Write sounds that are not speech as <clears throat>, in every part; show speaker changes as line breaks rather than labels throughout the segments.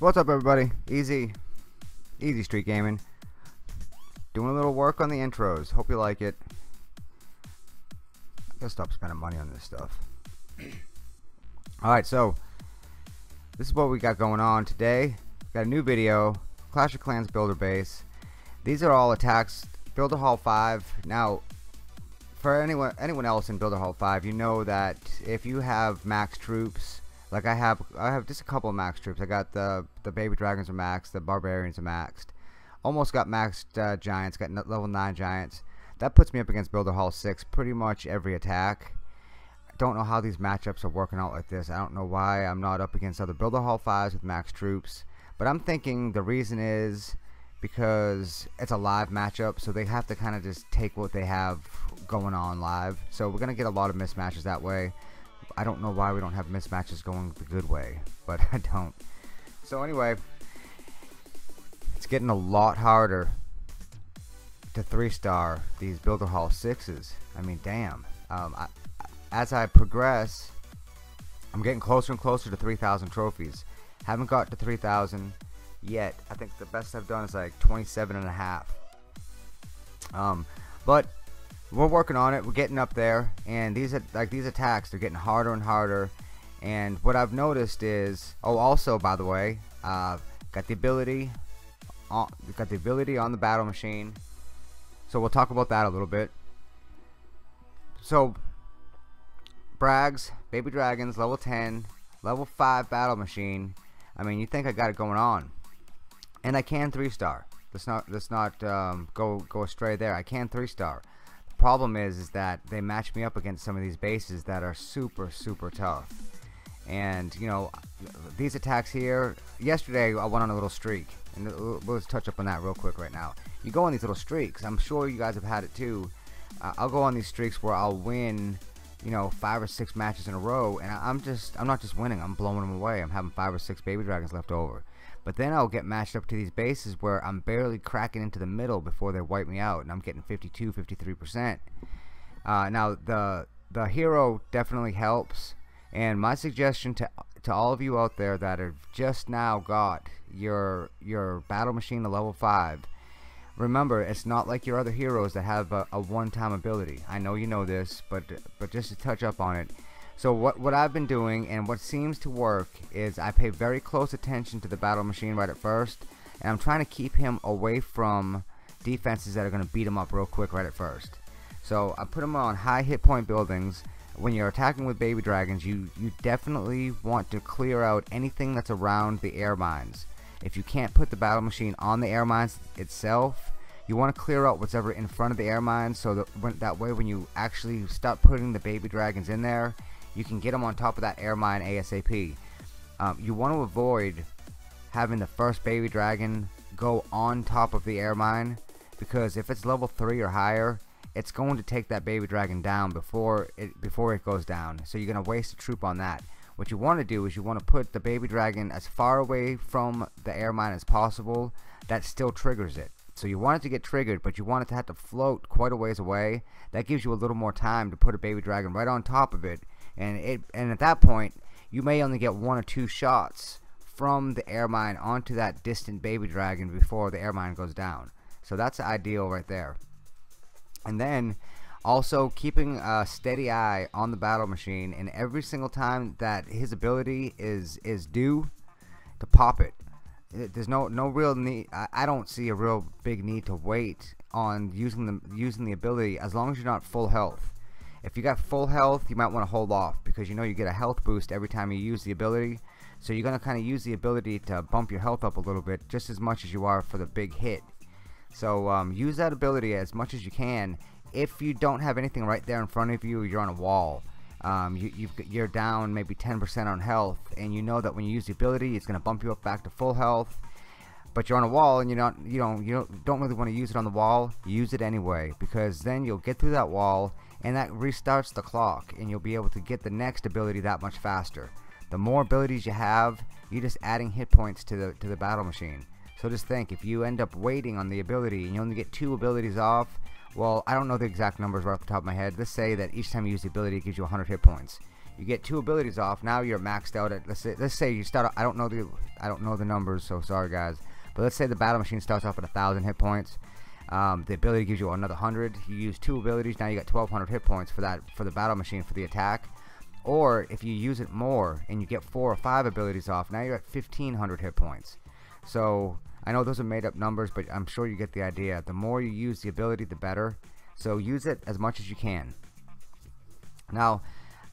What's up everybody? EZE, EZE street gaming. Doing a little work on the intros. Hope you like it. I gotta stop spending money on this stuff. <clears throat> Alright, so this is what we got going on today. Got a new video, Clash of Clans Builder Base. These are all attacks, Builder Hall 5. Now, for anyone anyone else in Builder Hall 5, you know that if you have max troops, like I have, I have just a couple max troops. I got the the baby dragons are maxed, the barbarians are maxed. Almost got maxed uh, giants, got level 9 giants. That puts me up against Builder Hall 6 pretty much every attack. I don't know how these matchups are working out like this. I don't know why I'm not up against other Builder Hall 5s with max troops. But I'm thinking the reason is because it's a live matchup, so they have to kind of just take what they have going on live. So we're going to get a lot of mismatches that way. I don't know why we don't have mismatches going the good way, but <laughs> I don't. So anyway, it's getting a lot harder to three star these Builder Hall 6s. I mean, damn. Um, I, as I progress, I'm getting closer and closer to 3,000 trophies. Haven't got to 3,000 yet. I think the best I've done is like 27 and a half. Um, but we're working on it. We're getting up there, and these like these attacks, they're getting harder and harder. And what I've noticed is, oh, also by the way, uh, got the ability on, got the ability on the battle machine. So we'll talk about that a little bit. So, Brags, Baby Dragons, level 10, level 5 battle machine. I mean, you think I got it going on. And I can 3-star. Let's not, let's not um, go, go astray there. I can 3-star. The problem is, is that they match me up against some of these bases that are super, super tough. And, you know, these attacks here, yesterday I went on a little streak and we'll touch up on that real quick right now. You go on these little streaks. I'm sure you guys have had it too. Uh, I'll go on these streaks where I'll win, you know, five or six matches in a row, and I'm just, I'm not just winning. I'm blowing them away. I'm having five or six baby dragons left over. But then I'll get matched up to these bases where I'm barely cracking into the middle before they wipe me out, and I'm getting 52, 53 percent. Uh, now the the hero definitely helps, and my suggestion to to all of you out there that have just now got your your battle machine to level 5 remember it's not like your other heroes that have a, a one-time ability I know you know this but but just to touch up on it so what what I've been doing and what seems to work is I pay very close attention to the battle machine right at first and I'm trying to keep him away from defenses that are going to beat him up real quick right at first. So I put him on high hit point buildings. When you're attacking with baby dragons you you definitely want to clear out anything that's around the air mines. If you can't put the battle machine on the air mines itself you want to clear out what's ever in front of the air mines so that when, that way when you actually start putting the baby dragons in there you can get them on top of that air mine ASAP um, you want to avoid having the first baby dragon go on top of the air mine because if it's level 3 or higher it's going to take that baby dragon down before it before it goes down. So you're gonna waste a troop on that. What you want to do is you want to put the baby dragon as far away from the air mine as possible. That still triggers it. So you want it to get triggered but you want it to have to float quite a ways away. That gives you a little more time to put a baby dragon right on top of it and it and at that point you may only get one or two shots from the air mine onto that distant baby dragon before the air mine goes down. So that's ideal right there. And then also keeping a steady eye on the battle machine and every single time that his ability is is due to pop it. There's no no real need I, I don't see a real big need to wait on using the using the ability as long as you're not full health if you got full health you might want to hold off because you know you get a health boost every time you use the ability so you're gonna kind of use the ability to bump your health up a little bit just as much as you are for the big hit so um, use that ability as much as you can. If you don't have anything right there in front of you, you're on a wall. Um, you, you're down maybe 10% on health, and you know that when you use the ability, it's going to bump you up back to full health. But you're on a wall, and you're not, you don't, you don't, don't really want to use it on the wall. Use it anyway, because then you'll get through that wall, and that restarts the clock, and you'll be able to get the next ability that much faster. The more abilities you have, you're just adding hit points to the to the battle machine. So just think, if you end up waiting on the ability and you only get two abilities off, well, I don't know the exact numbers right off the top of my head. Let's say that each time you use the ability, it gives you 100 hit points. you get two abilities off. Now you're maxed out at let's say, let's say you start. I don't know the I don't know the numbers, so sorry guys. But let's say the battle machine starts off at a thousand hit points. Um, the ability gives you another hundred. You use two abilities. Now you got 1200 hit points for that for the battle machine for the attack. Or if you use it more and you get four or five abilities off, now you're at 1500 hit points. So I know those are made up numbers, but I'm sure you get the idea. The more you use the ability, the better. So use it as much as you can. Now,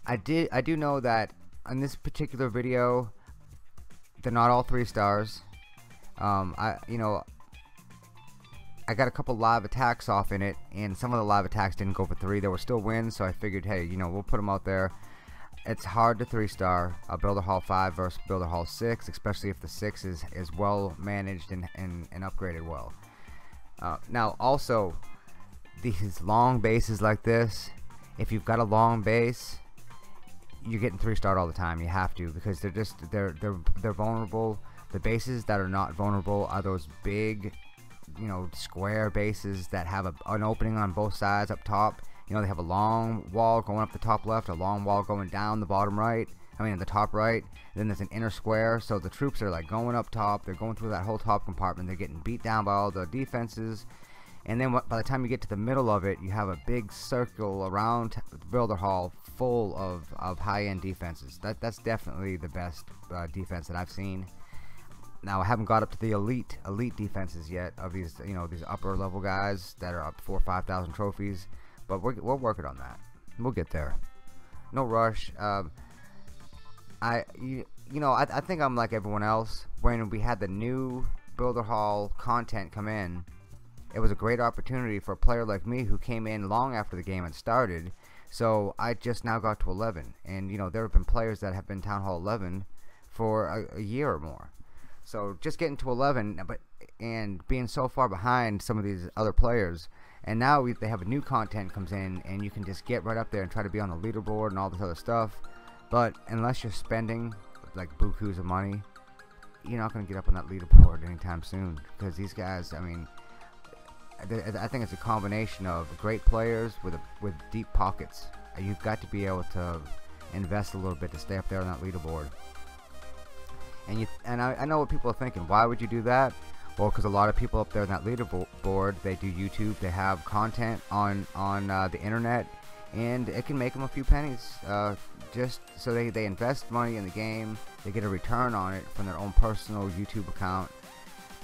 I did I do know that on this particular video, they're not all three stars. Um, I you know I got a couple live attacks off in it, and some of the live attacks didn't go for three. There were still wins, so I figured, hey, you know, we'll put them out there. It's hard to three star a Builder Hall 5 versus Builder Hall 6, especially if the 6 is, is well managed and, and, and upgraded well. Uh, now, also, these long bases like this, if you've got a long base, you're getting three star all the time. You have to because they're just they're they're they're vulnerable. The bases that are not vulnerable are those big, you know, square bases that have a, an opening on both sides up top. You know, they have a long wall going up the top left, a long wall going down the bottom right. I mean, the top right. Then there's an inner square, so the troops are like going up top. They're going through that whole top compartment. They're getting beat down by all the defenses and then by the time you get to the middle of it you have a big circle around Builder Hall full of, of high-end defenses that that's definitely the best uh, defense that I've seen now I haven't got up to the elite elite defenses yet of these you know these upper level guys that are up four five thousand trophies but we're, we're working on that we'll get there no rush um, I you, you know I, I think I'm like everyone else when we had the new Builder Hall content come in it was a great opportunity for a player like me who came in long after the game had started. So I just now got to 11, and you know there have been players that have been Town Hall 11 for a, a year or more. So just getting to 11, but and being so far behind some of these other players, and now we, they have a new content comes in, and you can just get right up there and try to be on the leaderboard and all this other stuff. But unless you're spending like bukus of money, you're not going to get up on that leaderboard anytime soon because these guys, I mean I think it's a combination of great players with a, with deep pockets. You've got to be able to invest a little bit to stay up there on that leaderboard. And you and I, I know what people are thinking. Why would you do that? Well, because a lot of people up there in that leaderboard, they do YouTube, they have content on on uh, the internet, and it can make them a few pennies. Uh, just so they they invest money in the game, they get a return on it from their own personal YouTube account,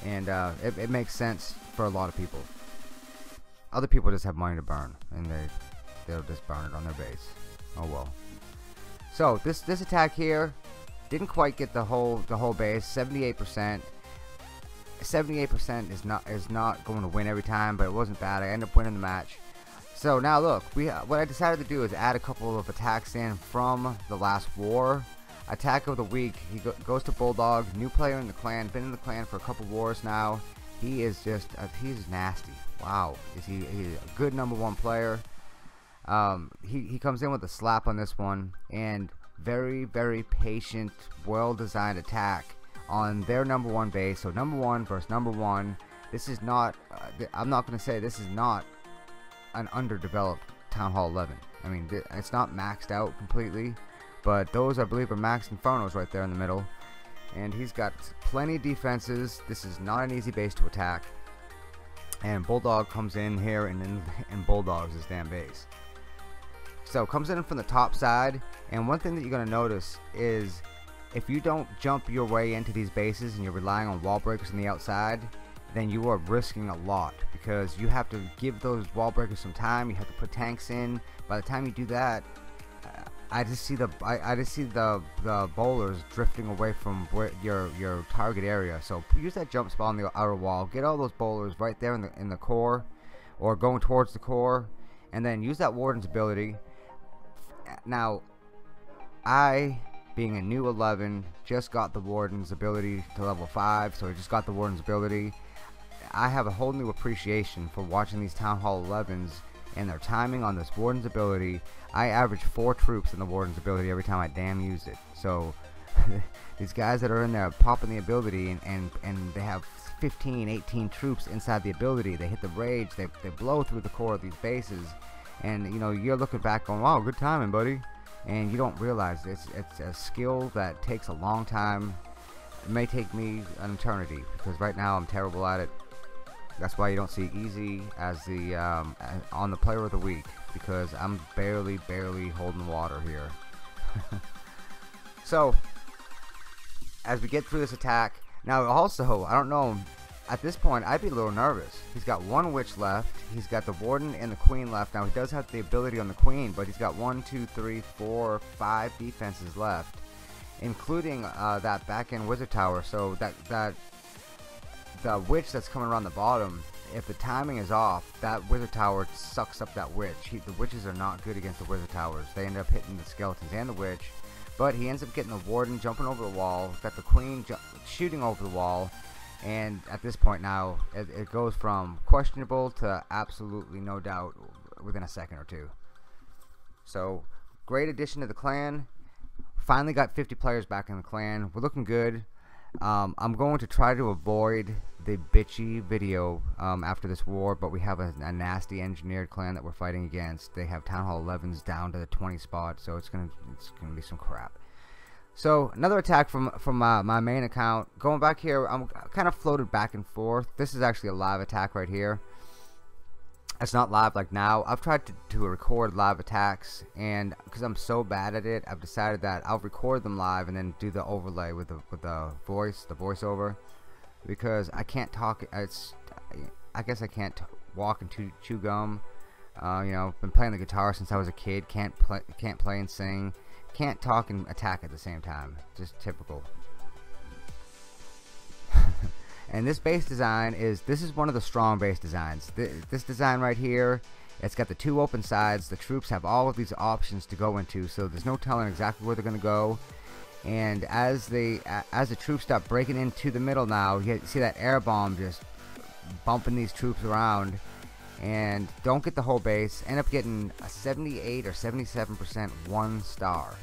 and uh, it, it makes sense for a lot of people. Other people just have money to burn, and they they'll just burn it on their base. Oh well. So this this attack here didn't quite get the whole the whole base. 78%. 78% is not is not going to win every time, but it wasn't bad. I ended up winning the match. So now look, we what I decided to do is add a couple of attacks in from the last war. Attack of the week. He go, goes to Bulldog, new player in the clan, been in the clan for a couple wars now. He is just uh, he's nasty. Wow, is he he's a good number one player? Um, he he comes in with a slap on this one and very very patient, well designed attack on their number one base. So number one versus number one. This is not. Uh, I'm not going to say this is not an underdeveloped Town Hall 11. I mean, it's not maxed out completely, but those I believe are max Infernos right there in the middle. And he's got plenty defenses. This is not an easy base to attack and Bulldog comes in here and and Bulldogs his damn base. So comes in from the top side, and one thing that you're gonna notice is if you don't jump your way into these bases and you're relying on wall breakers on the outside, then you are risking a lot because you have to give those wall breakers some time. You have to put tanks in. By the time you do that, I just see the I, I just see the the bowlers drifting away from your your target area. So use that jump spot on the outer wall. Get all those bowlers right there in the in the core, or going towards the core, and then use that warden's ability. Now, I being a new 11 just got the warden's ability to level 5 so I just got the warden's ability I have a whole new appreciation for watching these Town Hall 11s and their timing on this Warden's ability. I average four troops in the Warden's ability every time I damn use it. So <laughs> these guys that are in there popping the ability and, and, and they have 15, 18 troops inside the ability. They hit the rage. They, they blow through the core of these bases. And, you know, you're looking back on wow, good timing, buddy. and you don't realize it's it's a skill that takes a long time. It may take me an eternity because right now I'm terrible at it. That's why you don't see easy as the um, on the player of the week because I'm barely barely holding water here. <laughs> So as we get through this attack now also I don't know at this point, I'd be a little nervous. He's got one witch left. He's got the warden and the queen left. Now, he does have the ability on the queen, but he's got one, two, three, four, five defenses left, including uh, that back end wizard tower. So that that the witch that's coming around the bottom, if the timing is off, that wizard tower sucks up that witch. He, the witches are not good against the wizard towers. They end up hitting the skeletons and the witch. But he ends up getting the warden jumping over the wall, got the queen shooting over the wall, and at this point now it, it, goes from questionable to absolutely no doubt within a second or two. So great addition to the clan finally got 50 players back in the clan we're looking good. Um, I'm going to try to avoid the bitchy video um, after this war but we have a, a, nasty engineered clan that we're fighting against. They have town hall 11s down to the 20 spot so it's gonna it's gonna be some crap so another attack from from my, main account. Going back here, I'm kind of floated back and forth. This is actually a live attack right here. It's not live like now. I've tried to, to record live attacks, and because I'm so bad at it, I've decided that I'll record them live and then do the overlay with the with the voice, the voiceover, because I can't talk. It's I guess I can't walk and chew, chew gum. Uh, you know, been playing the guitar since I was a kid. Can't play, can't play and sing. Can't talk and attack at the same time. Just typical. <laughs> and this base design is, this is one of the strong base designs. This design right here, it's got the two open sides. The troops have all of these options to go into, so there's no telling exactly where they're going to go. And as the as the troops start breaking into the middle now, you see that air bomb just bumping these troops around and don't get the whole base. End up getting a 78 or 77% one star.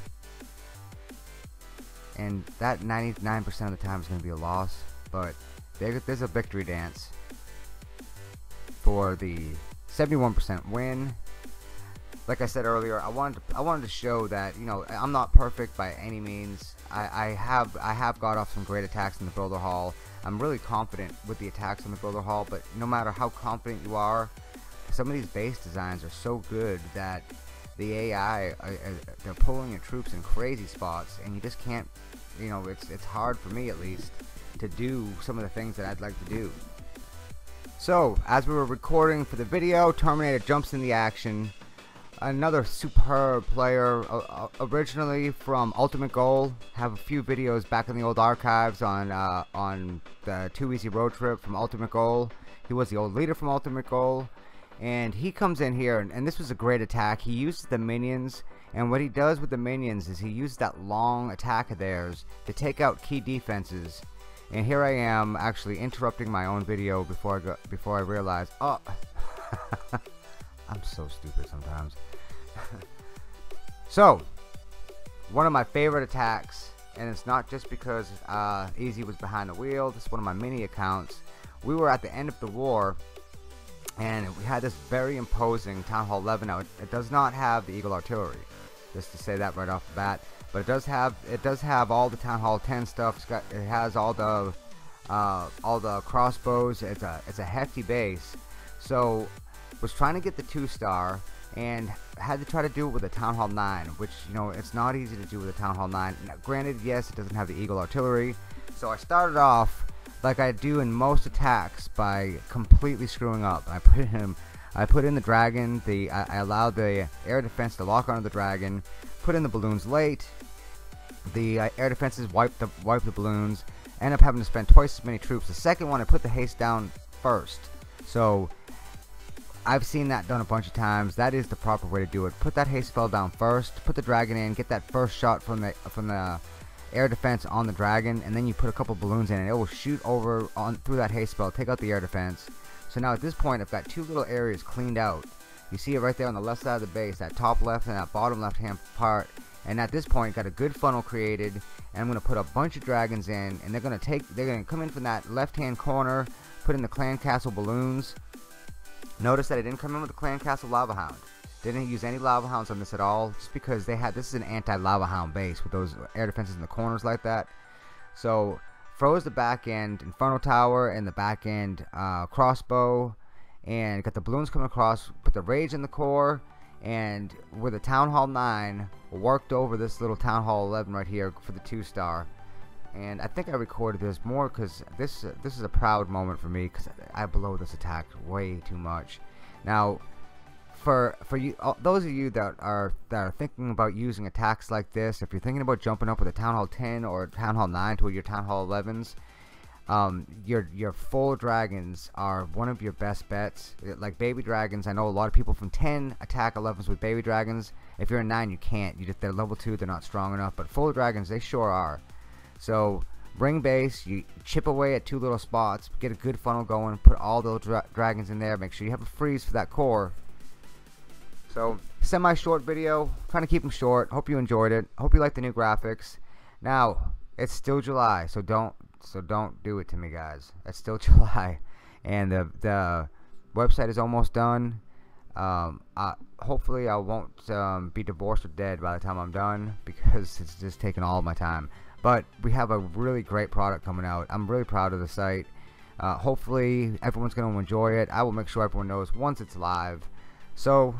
And that 99% of the time is going to be a loss but there's a victory dance for the 71% win. Like I said earlier I wanted to, I wanted to show that you know I'm not perfect by any means I, I have I have got off some great attacks in the builder hall. I'm really confident with the attacks in the builder hall but no matter how confident you are some of these base designs are so good that the AI uh, uh, they're pulling your troops in crazy spots and you just can't you know it's it's hard for me at least to do some of the things that I'd like to do. So as we were recording for the video Terminator jumps in the action another superb player uh, uh originally from Ultimate Goal have a few videos back in the old archives on uh, on the Too Easy Road Trip from Ultimate Goal he was the old leader from Ultimate Goal and he comes in here and, and, this was a great attack. He uses the minions and what he does with the minions is he uses that long attack of theirs to take out key defenses. And here I am actually interrupting my own video before I go before I realize oh <laughs> I'm so stupid sometimes <laughs> so one of my favorite attacks and it's not just because uh, EZE was behind the wheel this is one of my mini accounts we were at the end of the war and we had this very imposing Town Hall 11. Now, it, it, does not have the Eagle Artillery, just to say that right off the bat. But it does have it does have all the Town Hall 10 stuff. It's got it has all the uh, all the crossbows. It's a it's a hefty base. So was trying to get the two star and had to try to do it with a Town Hall 9, which you know it's not easy to do with a Town Hall 9. Now, granted, yes, it doesn't have the Eagle Artillery. So I started off like I do in most attacks by completely screwing up. I put him, I put in the dragon. The I, I allowed the air defense to lock onto the dragon. Put in the balloons late. The uh, air defenses wiped the wipe the balloons. End up having to spend twice as many troops. The second one, I put the haste down first. So I've seen that done a bunch of times. That is the proper way to do it. Put that haste spell down first. Put the dragon in. Get that first shot from the from the air defense on the dragon and then you put a couple balloons in and it will shoot over on through that haste spell take out the air defense so now at this point I've got two little areas cleaned out you see it right there on the left side of the base that top left and that bottom left hand part and at this point got a good funnel created and I'm gonna put a bunch of dragons in and they're gonna take they're gonna come in from that left hand corner put in the clan castle balloons notice that I didn't come in with the clan castle lava hound Didn't use any lava hounds on this at all, just because they had this is an anti-lava hound base with those air defenses in the corners like that. So froze the back end Inferno Tower and the back end uh, crossbow, and got the balloons coming across. Put the rage in the core, and with a Town Hall 9, worked over this little Town Hall 11 right here for the two star. And I think I recorded this more because this this is a proud moment for me because I blow this attack way too much. Now for for you uh, those of you that are that are thinking about using attacks like this if you're thinking about jumping up with a town hall 10 or town hall 9 to your town hall 11s um, your your full dragons are one of your best bets. Like baby dragons I know a lot of people from 10 attack 11s with baby dragons. If you're a 9 you can't. You just they're level 2 they're not strong enough but full dragons they sure are so ring base you chip away at two little spots get a good funnel going put all those dra dragons in there make sure you have a freeze for that core so, semi-short video, trying to keep them short. Hope you enjoyed it. Hope you like the new graphics. Now, it's still July, so don't so don't do it to me, guys. It's still <laughs> July, and the the website is almost done. Um, I, hopefully, I won't um, be divorced or dead by the time I'm done because <laughs> it's just taking all my time. But we have a really great product coming out. I'm really proud of the site. Uh, hopefully, everyone's going to enjoy it. I will make sure everyone knows once it's live. So,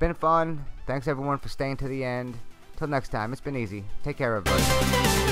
been fun. Thanks everyone for staying to the end. Till next time, it's been easy. Take care, everybody.